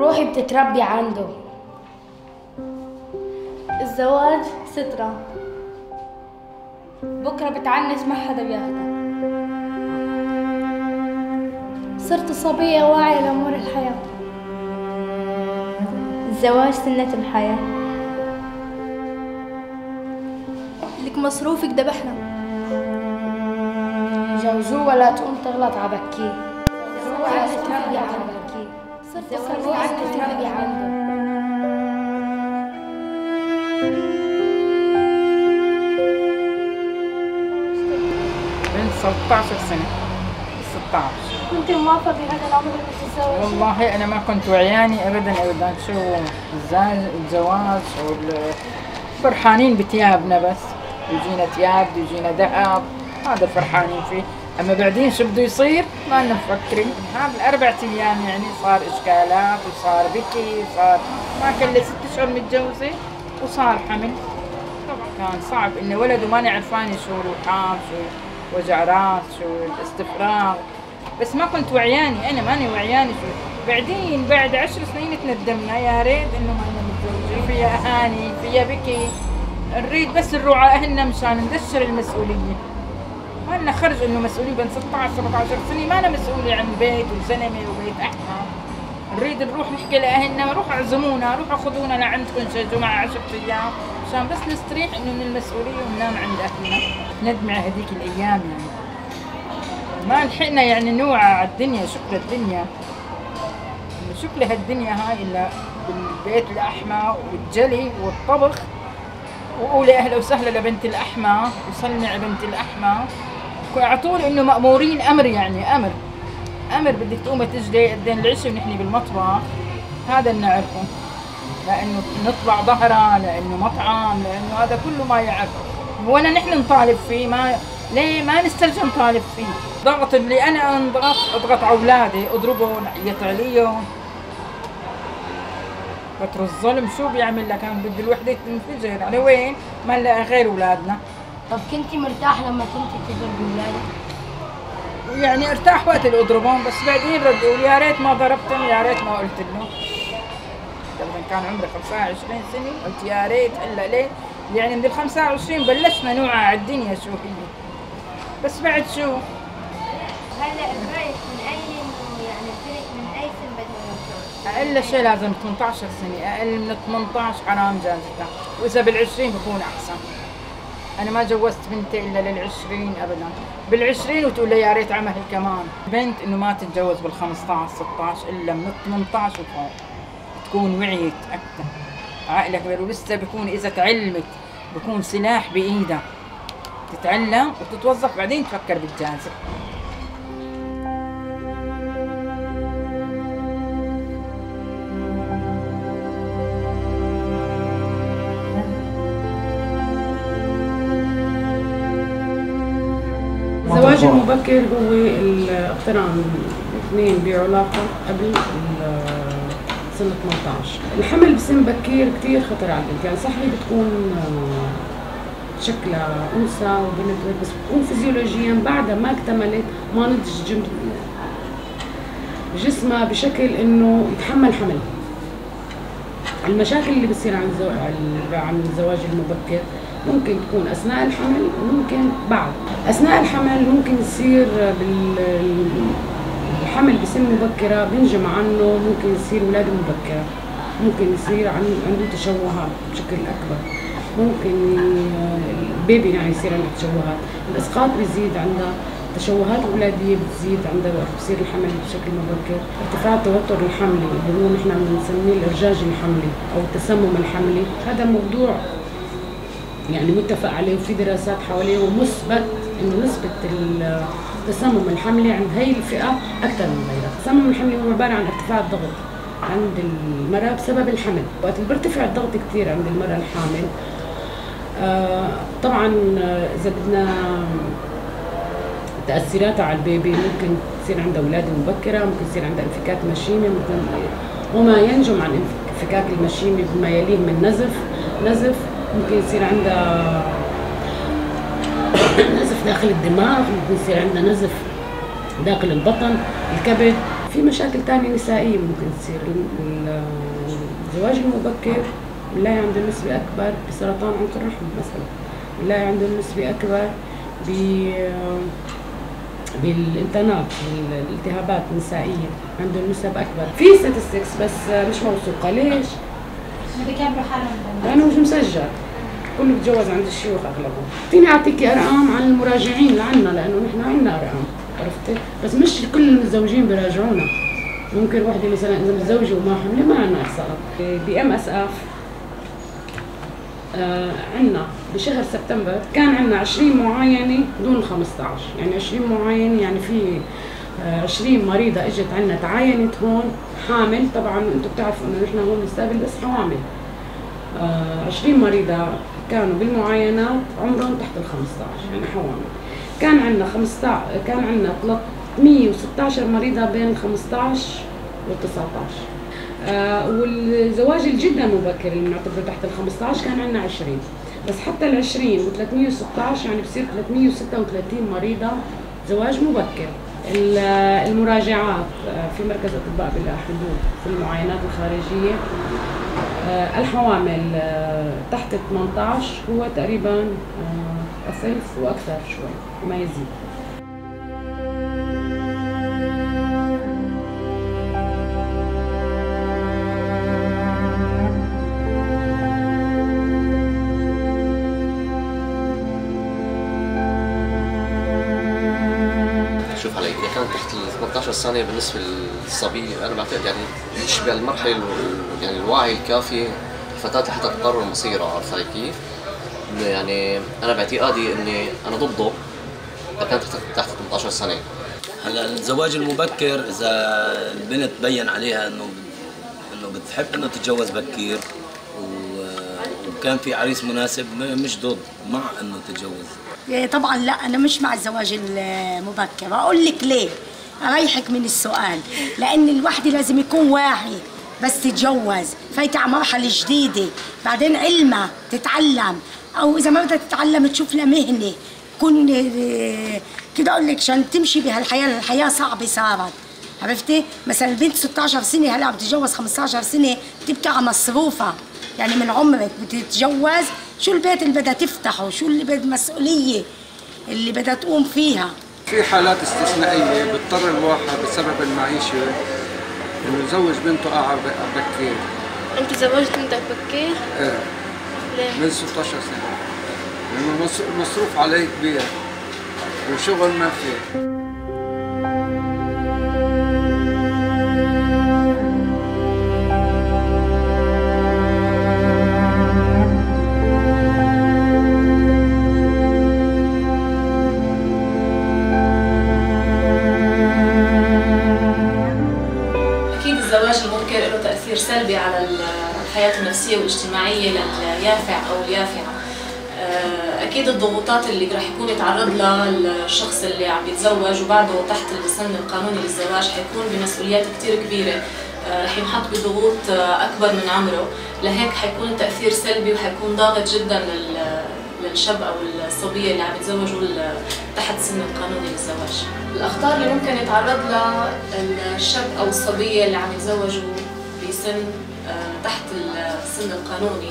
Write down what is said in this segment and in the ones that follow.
روحي بتتربي عنده. الزواج سترة. بكرة بتعنس ما حدا بياخدها صرت صبية واعية لأمور الحياة. الزواج سنة الحياة. لك مصروفك دبحنا. جوزوه ولا تقوم تغلط عبكيه روحي بتتربي عنده. صرت عنده من 16 سنة. 16 كنت موافقة بهذا العمر انك تتزوجي؟ والله أنا ما كنت وعياني أبدا أبدا. شو الزواج الزواج وال- فرحانين بثيابنا بس. يجينا ثياب يجينا ذهب هذا فرحانين فيه. أما بعدين شو بده يصير؟ ما مفكرين هذا الأربع أيام يعني صار إشكالات وصار بكي وصار ما كان ست أشهر متجوزة وصار حمل. طبعا كان صعب إنه ولد وماني عرفانة شو الوحام شو وجع راس شو الاستفراغ. بس ما كنت وعياني أنا ماني وعياني. شو بعدين بعد عشر سنين تندمنا يا ريت إنه ما متزوجين فيها أهاني فيها بكي. نريد بس نروح على أهلنا مشان ندشر المسؤولية. لنا خرج إنه مسؤولين بين 16 17 سنة. ما أنا مسؤولة عن بيت وزلمة وبيت إحنا نريد نروح نحكي لأهلنا روحوا أعزمونا روحوا خذونا لعندكم شي جمعة 10 أيام. عشان بس نستريح إنه من المسؤولية وننام عند أهلنا. ندمع هذيك الأيام يعني. ما لحقنا يعني نوعى على الدنيا شكل الدنيا. شكل هالدنيا هاي الا بالبيت الأحمى والجلي والطبخ. وقولي أهلا وسهلا لبنت الأحمى على بنت الأحمى. طول انه مأمورين أمر يعني أمر. أمر بدك تقومي تجلي قدين العشاء ونحن بالمطبخ. هذا اللي نعرفه. لأنه نطلع ظهرة لأنه مطعم لأنه هذا كله ما يعرفه وانا نحن نطالب فيه؟ ما ليه ما نسترجع نطالب فيه؟ ضغط اللي أنا انضغط أضغط على أولادي أضربهم اعيط عليهم كتر الظلم شو بيعمل لك؟ كان بده الوحدة تنفجر. على وين؟ ما نلاقي غير أولادنا. طب كنتي مرتاح لما كنتي تضربي ولادك؟ يعني ارتاح وقت اللي اضربهم بس بعدين رد يقول يا ريت ما ضربتهم يا ريت ما قلت له لما كان عمري 25 سنة قلت يا ريت هلا ليه؟ يعني من ال 25 بلشنا نوعى على الدنيا شو هي. بس بعد شو؟ هلا برايك من أي يعني من أي سن تتجوز؟ أقل شيء لازم 18 سنة أقل من 18 حرام جازتها وإذا بال20 بكون أحسن. أنا ما جوزت بنتي إلا لل20 ابدا. بال20 وتقول لي يا ريت عمل كمان. بنت إنه ما تتجوز بال15 16 إلا من 18 وفوق. تكون وعيت أكثر كبير ولسه بيكون إذا تعلمت بكون سلاح بايدها تتعلم وتتوظف بعدين تفكر بالجازة الزواج المبكر هو الاقتران الاثنين بعلاقة قبل سن 18 الحمل بسن بكير كثير خطر على البنت. يعني هي بتكون آه، شكلها أنثى وبنت بس بتكون فيزيولوجيا بعدها ما اكتملت ما نضج جسمها بشكل إنه يتحمل حمل. المشاكل اللي بتصير عن الزواج المبكر ممكن تكون أثناء الحمل وممكن بعد. أثناء الحمل ممكن يصير بالحمل بسن مبكرة بنجم عنه ممكن يصير ولادة مبكرة. ممكن يصير عن عنده تشوهات بشكل أكبر. ممكن البيبي يعني يصير عنده تشوهات. الأسقاط بيزيد عندها التشوهات الولاديه بتزيد عندها وقت بصير الحمل بشكل مبكر. ارتفاع التوتر الحملي اللي هو نحن بنسميه الإرجاج الحملي أو التسمم الحملي. هذا موضوع يعني متفق عليه وفي دراسات حواليه ومثبت إنه نسبة التسمم الحملي عند هي الفئة أكثر من غيرها، التسمم الحملي هو عبارة عن ارتفاع الضغط عند المرأة بسبب الحمل، وقت اللي بيرتفع الضغط كثير عند المرأة الحامل آه طبعا آه، إذا بدنا تاثيراتها على البيبي ممكن تصير عندها ولاده مبكرة، ممكن يصير عندها انفكاك مشيمه، ممكن وما ينجم عن انفكاك المشيمه بما يليه من نزف، نزف. ممكن يصير عندها نزف داخل الدماغ ممكن يصير عندها نزف داخل البطن الكبد. في مشاكل تانية نسائية ممكن تصير. ال- ال- الزواج المبكر بنلاقي عنده نسبة أكبر بسرطان عنق الرحم مثلا. بنلاقي عنده نسبة أكبر ب بالانتناب الالتهابات النسائية. عنده نسب أكبر في statistics بس مش موثوقة. ليش؟ بيكبروا حالهم. لأنه مش مسجل. كله بتجوز عند الشيوخ أغلبهم. فيني أعطيكي أرقام عن المراجعين اللي عنا لأنه نحن عنا أرقام عرفتي؟ بس مش كل المتزوجين بيراجعونا. ممكن وحدة مثلا إذا متزوجة وما حملة ما عندنا احصاءات بام إس إف آه عندنا بشهر سبتمبر كان عندنا 20 معاينة دون ال 15 يعني 20 معاينه يعني في 20 مريضة إجت عندنا تعاينت هون حامل. طبعا أنتم بتعرفوا إنه نحن هون بنستقبل بس حوامل. آه 20 مريضة كانوا بالمعاينات عمرهم تحت ال 15 يعني حوامل. كان عندنا 15 كان عندنا 316 مريضة بين ال 15 وال 19 آه والزواج الجدا مبكر اللي بنعتبره تحت ال 15 كان عندنا 20 بس حتى ال 20 و 316 يعني بصير 336 مريضة زواج مبكر. المراجعات آه، في مركز أطباء بلا حدود في المعاينات الخارجية. آه، الحوامل آه، تحت 18 هو تقريبا الثلث وأكثر شوي ما يزيد. 12 سنه بالنسبة للصبي أنا بعتقد يعني مش بهالمرحله يعني الوعي الكافي الفتاة لحتى تقرر مصيرها عرفت كيف؟ يعني أنا باعتقادي إني أنا ضده كانت تحت 18 سنة. هلا الزواج المبكر إذا البنت بين عليها إنه إنه بتحب إنه تتجوز بكير وكان في عريس مناسب مش ضد مع إنه تتجوز. يعني طبعا لا أنا مش مع الزواج المبكر. أقول لك ليه؟ اريحك من السؤال لأن الواحده لازم يكون واعي بس تتجوز فايتة على مرحله جديدة بعدين علمها تتعلم أو إذا ما بدها تتعلم تشوف لها مهنة. كون إيه، كده أقول لك عشان تمشي بهالحياة الحياة صعبة صارت. عرفتي؟ مثلا البنت 16 سنة هلا بتتجوز 15 سنة بتبكي على مصروفها. يعني من عمرك بتتجوز شو البيت اللي بدها تفتحه؟ شو اللي بدها مسؤولية اللي بدها تقوم فيها؟ في حالات استثنائية بيضطر الواحد بسبب المعيشة إنه يزوج بنته قاعة بكير انت زوجت بنتك بكير؟ إيه. ليه؟ من 16 سنة. لأنه المص- المصروف عليه كبير. وشغل ما فيه. الزواج المبكر له تأثير سلبي على الحياة النفسية والاجتماعية لليافع أو اليافعة آه، أكيد الضغوطات اللي رح يكون يتعرض لها الشخص اللي عم يتزوج وبعده تحت السن القانوني للزواج حيكون بمسؤوليات كتير كبيرة. آه، رح ينحط بضغوط آه، أكبر من عمره. لهيك حيكون التأثير سلبي وحيكون ضاغط جدا لل للشاب أو الصبية اللي عم يتزوجوا تحت سن القانوني للزواج. الأخطار اللي ممكن يتعرض لها الشاب أو الصبية اللي عم يتزوجوا بسن آه، تحت السن القانوني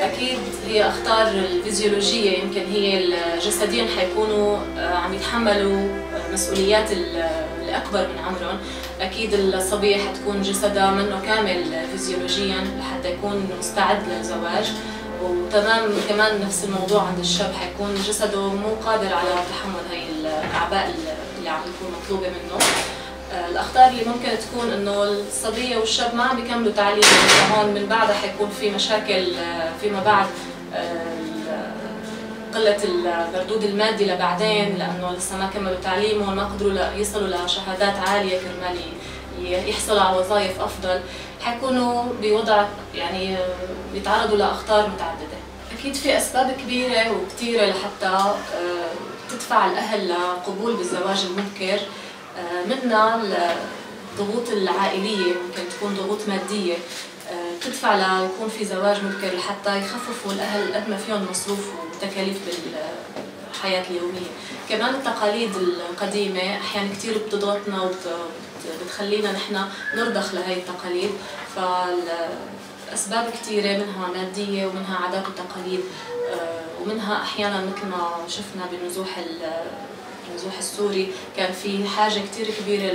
أكيد هي أخطار الفيزيولوجية. يمكن هي الجسديا حيكونوا آه، عم يتحملوا مسؤوليات ال- اللي اكبر من عمرهم. أكيد الصبية حتكون جسدها منه كامل فيزيولوجيا لحتى يكون مستعد للزواج. وتمام كمان نفس الموضوع عند الشاب حيكون جسده مو قادر على تحمل هاي الأعباء اللي عم تكون مطلوبة منه. آه، الأخطار اللي ممكن تكون إنه الصبية والشاب ما عم بيكملوا تعليم هون من بعدها حيكون في مشاكل آه، فيما بعد آه، قلة المردود المادي لبعدين لأنه لسه ما كملوا تعليمهم ما قدروا يصلوا لشهادات عالية كرمال يحصلوا على وظائف أفضل حيكونوا بوضع يعني آه، بيتعرضوا لأخطار متعددة. أكيد في أسباب كبيرة وكثيرة لحتى آه، تدفع الأهل لقبول بالزواج المبكر آه، منها الضغوط العائلية ممكن تكون ضغوط مادية. آه، تدفع ليكون في زواج مبكر لحتى يخففوا الأهل قد ما فيهم مصروف وتكاليف بالحياة اليومية. كمان التقاليد القديمة أحيانا كثير بتضغطنا بتخلينا نحن نرضخ لهي التقاليد. فالأسباب كثيرة منها مادية ومنها عادات وتقاليد آه، ومنها أحيانا مثل ما شفنا بالنزوح ال- النزوح السوري كان في حاجة كثير كبيرة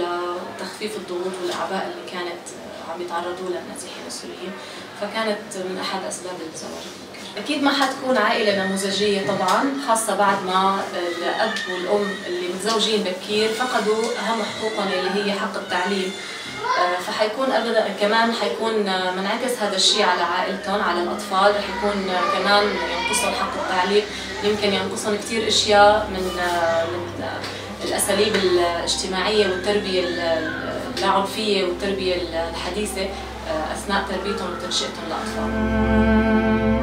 لتخفيف الضغوط والأعباء اللي كانت عم يتعرضوا لها النازحين السوريين. فكانت من أحد أسباب الزواج. أكيد ما حتكون عائلة نموذجية طبعا خاصة بعد ما الأب والأم اللي متزوجين بكير فقدوا أهم حقوقهم اللي هي حق التعليم. آه، فحيكون أبدا كمان حيكون منعكس هذا الشيء على عائلتهم على الأطفال. رح يكون كمان ينقصهم حق التعليم. يمكن ينقصهم كثير أشياء من آه، من الأساليب الاجتماعية والتربية ال- اللاعنفيه والتربية الحديثة آه، أثناء تربيتهم وتنشئتهم لاطفالهم